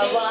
Bye-bye.